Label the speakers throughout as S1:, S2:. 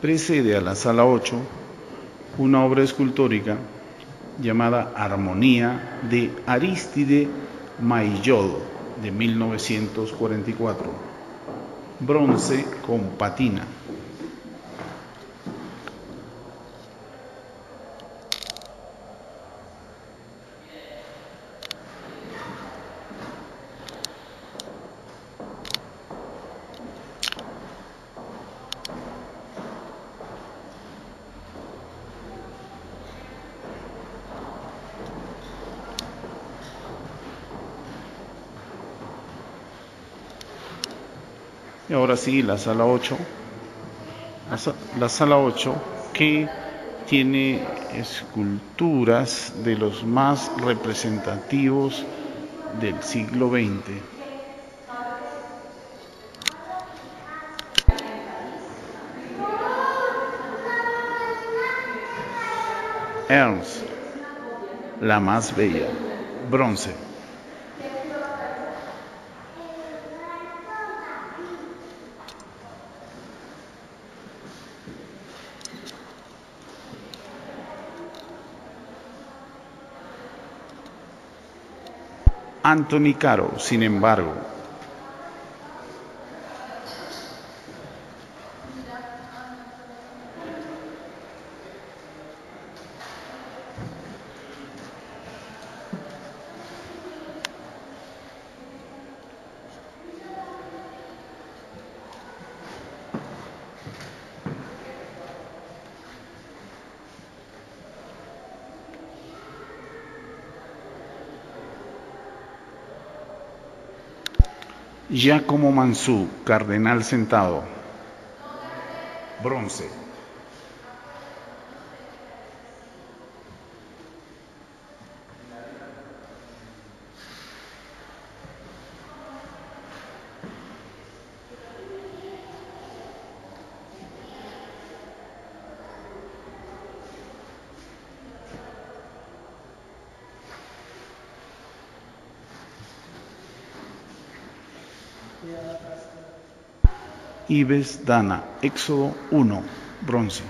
S1: precede a la sala 8 una obra escultórica llamada Armonía de Aristide Maillol de 1944, bronce con patina. Y ahora sí, la sala 8. La, sala 8 que tiene esculturas de los más representativos del siglo XX. Ernst, la más bella, bronce. Anthony Caro, sin embargo, Giacomo Mansú, cardenal sentado. Bronce. Ives Dana, Éxodo 1, bronce.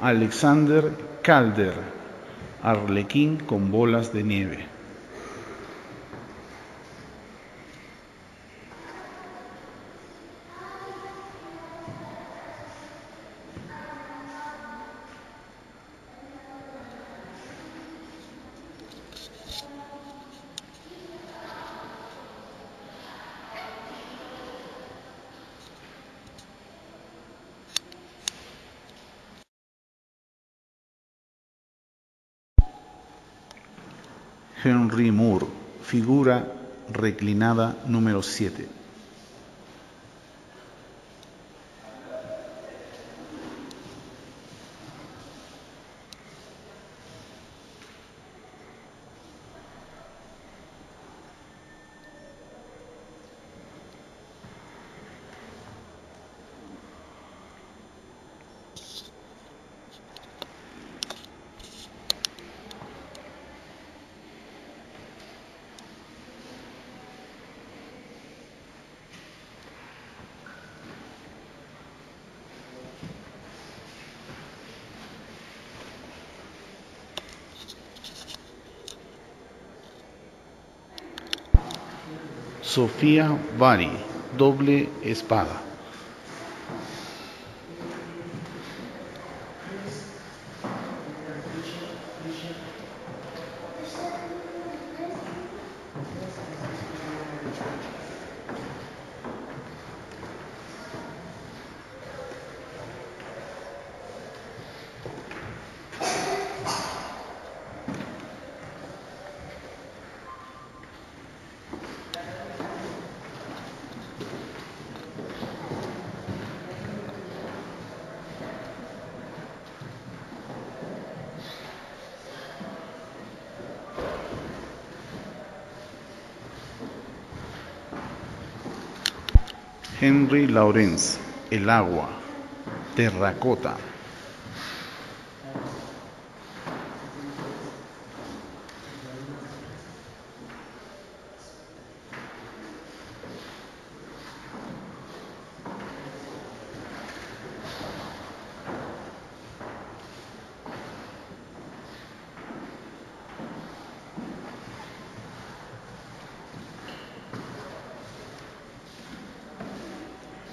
S1: Alexander Calder, arlequín con bolas de nieve. Henry Moore, figura reclinada número 7. Sofía Bari, doble espada. Henry Lawrence, El agua, terracota.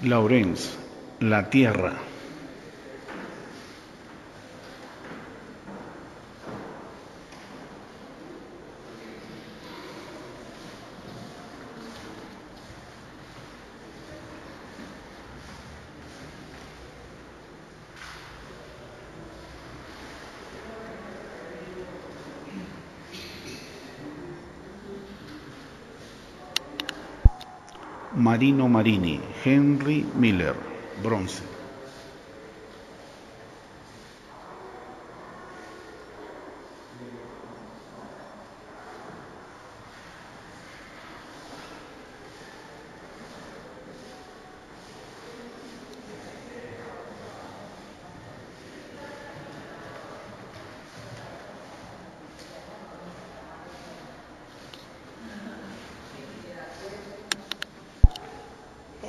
S1: Laurence, la tierra. Marino Marini, Henry Miller, bronce.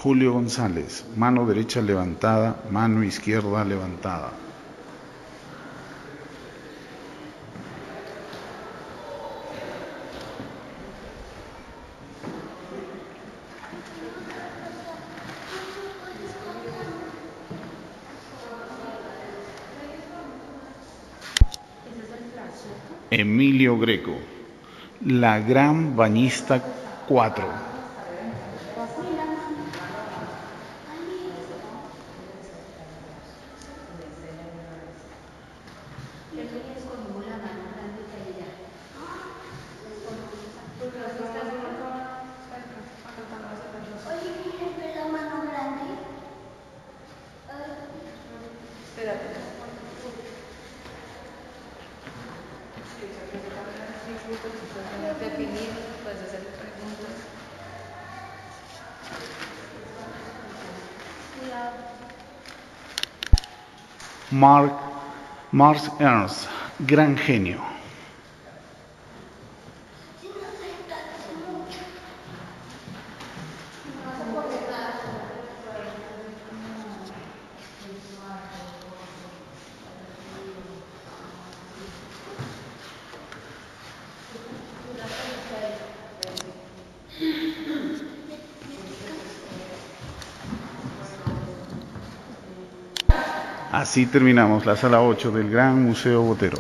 S1: Julio González, mano derecha levantada, mano izquierda levantada. Emilio Greco, la gran bañista 4. Mark, Mars Ernst, gran genio. Así terminamos la sala 8 del Gran Museo Botero.